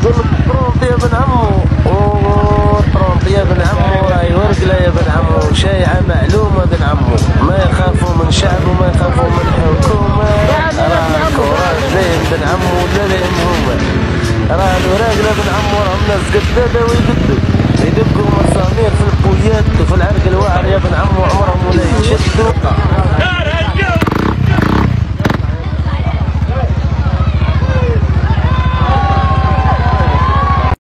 نقول لك ترونط يا ابن عمو وترونط يا ابن عمو راهي ورقله يا ابن عمو شايعه معلومه ابن عمو ما يخافوا من شعب وما يخافوا من حكومه راه الكرات زين ابن عمو ولا لا هما راه الوراقله ابن عمو راهم ناس قداده ويقدوا يدقوا مصامير في البويات وفي العرق الواعر يا ابن عمو.